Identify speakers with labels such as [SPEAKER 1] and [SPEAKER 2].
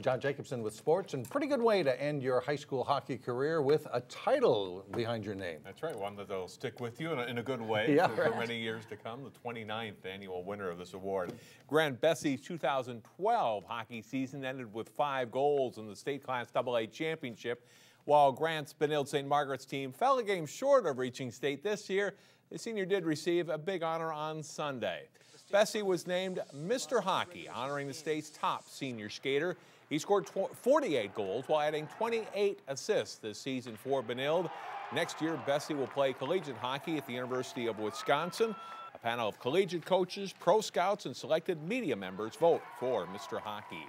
[SPEAKER 1] John Jacobson with sports, and pretty good way to end your high school hockey career with a title behind your name.
[SPEAKER 2] That's right, one that'll stick with you in a, in a good way
[SPEAKER 1] Yeah,
[SPEAKER 2] for,
[SPEAKER 1] right.
[SPEAKER 2] for many years to come. The 29th annual winner of this award. Grant Besse's 2012 hockey season ended with five goals in the state class AA championship. While Grant's Benilde St. Margaret's team fell a game short of reaching state this year, the senior did receive a big honor on Sunday. Besse was named Mr. Hockey, honoring the state's top senior skater. He scored 48 goals while adding 28 assists this season for Benilde. Next year, Besse will play collegiate hockey at the University of Wisconsin. A panel of collegiate coaches, pro scouts, and selected media members vote for Mr. Hockey.